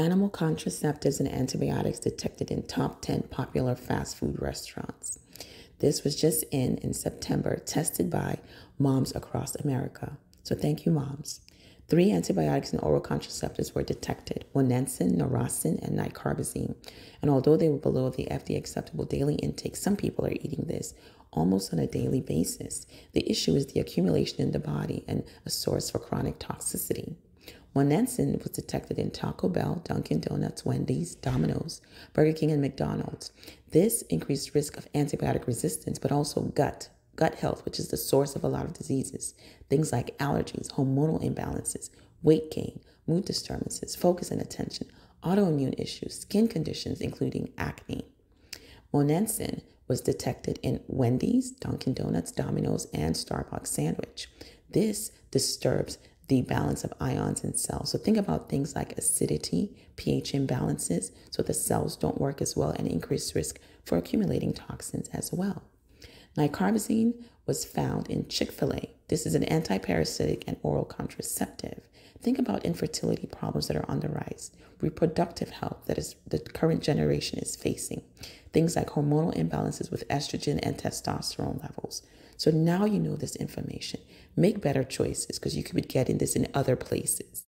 Animal contraceptives and antibiotics detected in top 10 popular fast food restaurants. This was just in in September, tested by moms across America. So thank you, moms. Three antibiotics and oral contraceptives were detected Monensin, Narasin, and nicarbazine. And although they were below the FDA acceptable daily intake, some people are eating this almost on a daily basis. The issue is the accumulation in the body and a source for chronic toxicity. Monensin was detected in Taco Bell, Dunkin' Donuts, Wendy's, Domino's, Burger King, and McDonald's. This increased risk of antibiotic resistance, but also gut, gut health, which is the source of a lot of diseases. Things like allergies, hormonal imbalances, weight gain, mood disturbances, focus and attention, autoimmune issues, skin conditions, including acne. Monensin was detected in Wendy's, Dunkin' Donuts, Domino's, and Starbucks sandwich. This disturbs the balance of ions in cells. So think about things like acidity, pH imbalances, so the cells don't work as well and increased risk for accumulating toxins as well. Nicarbazine was found in Chick fil A. This is an antiparasitic and oral contraceptive. Think about infertility problems that are on the rise, reproductive health that is the current generation is facing, things like hormonal imbalances with estrogen and testosterone levels. So now you know this information. Make better choices because you could be getting this in other places.